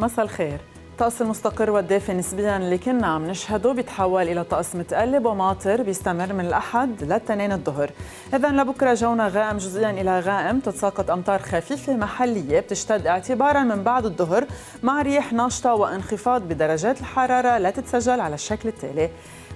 مساء الخير. الطقس المستقر والدافئ نسبيا اللي كنا عم نشهده بيتحول إلى طقس متقلب وماطر بيستمر من الأحد للتنين الظهر. اذا لبكرة جونا غائم جزئيا إلى غائم تتساقط أمطار خفيفة محلية بتشتد اعتبارا من بعد الظهر مع رياح ناشطة وانخفاض بدرجات الحرارة لا تتسجل على الشكل التالي.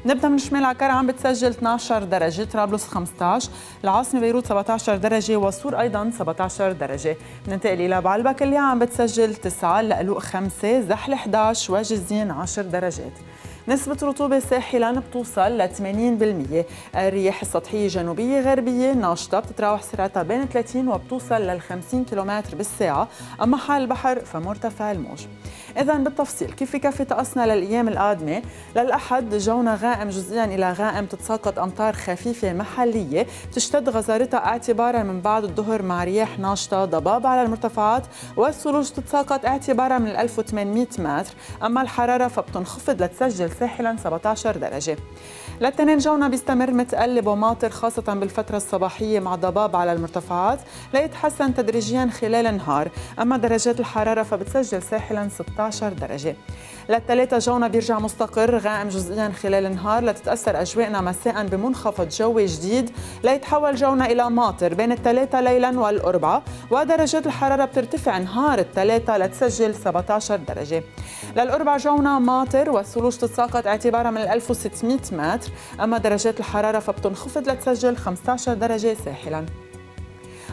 نبدأ من شمال عكار عم بتسجل 12 درجة طرابلس 15 العاصمة بيروت 17 درجة وصور أيضا 17 درجة. بننتقل إلى بعلبك اللي عم بتسجل 9 لقلوق 5 زحل 11 وجزين 10 درجات. نسبة رطوبة ساحلا بتوصل ل 80% الرياح السطحية جنوبية غربية ناشطة بتتراوح سرعتها بين 30 وبتوصل لل 50 كم بالساعة. أما حال البحر فمرتفع الموج. إذا بالتفصيل كيف يكفي طقسنا للأيام القادمة؟ للأحد جونا غائم جزئيا إلى غائم تتساقط أمطار خفيفة محلية تشتد غزارتها اعتبارا من بعد الظهر مع رياح ناشطة ضباب على المرتفعات والثلوج تتساقط اعتبارا من 1800 متر. أما الحرارة فبتنخفض لتسجل ساحلا 17 درجة. للتنين جونا بيستمر متقلب وماطر خاصة بالفترة الصباحية مع ضباب على المرتفعات ليتحسن تدريجيا خلال النهار. أما درجات الحرارة فبتسجل ساحلا 16 درجة. للثلاثة جونا بيرجع مستقر غائم جزئيا خلال النهار. لتتأثر أجواءنا مساء بمنخفض جوي جديد. ليتحول جونا إلى ماطر بين الثلاثة ليلا والأربعة ودرجات الحرارة بترتفع نهار الثلاثة لتسجل 17 درجة. للأربعة جونا ماطر والثلوج تتساقط اعتبارا من 1600 متر. أما درجات الحرارة فبتنخفض لتسجل 15 درجة ساحلا.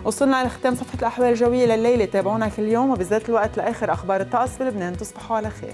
وصلنا لختام صفحة الأحوال الجوية لليلة. تابعونا كل يوم وبذات الوقت لآخر أخبار الطقس بلبنان تصبحوا على خير.